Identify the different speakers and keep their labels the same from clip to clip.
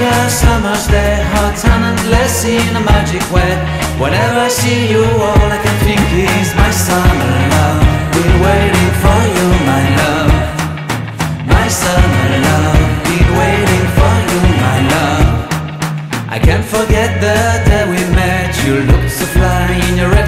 Speaker 1: A summer's day, hot and endless in a magic way. Whenever I see you, all I can think is my summer love. Been waiting for you, my love. My summer love. Been waiting for you, my love. I can't forget the day we met. You looked so fly in your red.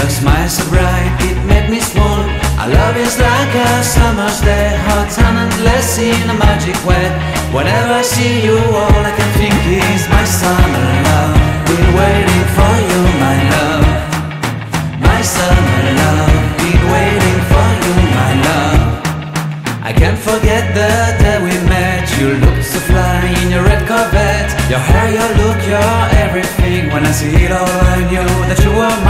Speaker 1: Your smile so bright, it made me swoon. Our love is like a summer's day, hot sun and endless in a magic way. Whenever I see you, all I can think is my summer love. Been waiting for you, my love. My summer love. Been waiting for you, my love. I can't forget the day we met. You looked so fly in your red Corvette. Your hair, your look, your everything. When I see it all, I knew that you were mine.